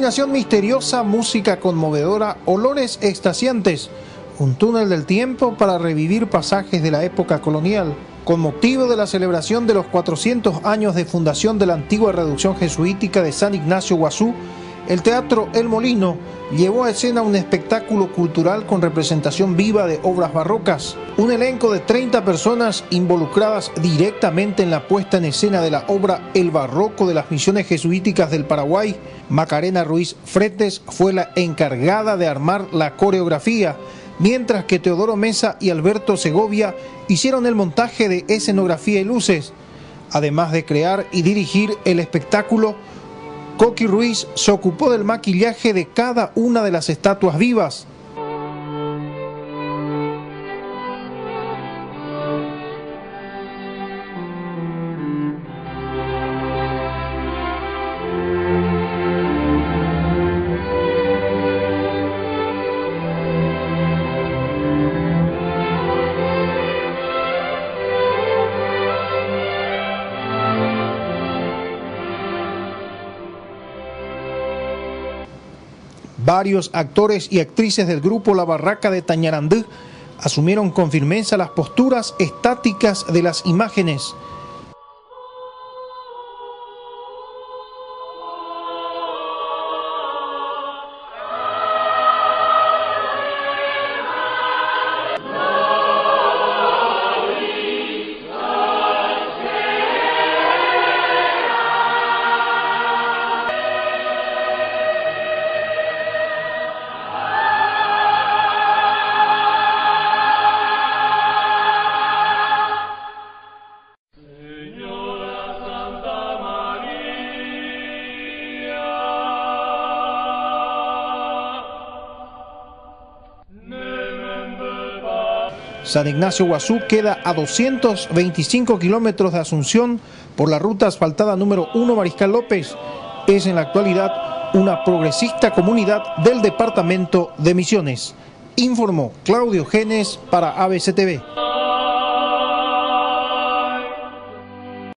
Iluminación misteriosa, música conmovedora, olores extasiantes, un túnel del tiempo para revivir pasajes de la época colonial. Con motivo de la celebración de los 400 años de fundación de la antigua reducción jesuítica de San Ignacio Guazú, el Teatro El Molino llevó a escena un espectáculo cultural con representación viva de obras barrocas. Un elenco de 30 personas involucradas directamente en la puesta en escena de la obra El Barroco de las Misiones Jesuíticas del Paraguay. Macarena Ruiz Fretes fue la encargada de armar la coreografía, mientras que Teodoro Mesa y Alberto Segovia hicieron el montaje de escenografía y luces, además de crear y dirigir el espectáculo Coqui Ruiz se ocupó del maquillaje de cada una de las estatuas vivas, Varios actores y actrices del grupo La Barraca de Tañarandú asumieron con firmeza las posturas estáticas de las imágenes San Ignacio Guazú queda a 225 kilómetros de Asunción por la ruta asfaltada número 1 Mariscal López. Es en la actualidad una progresista comunidad del departamento de Misiones. Informó Claudio Genes para ABCTV.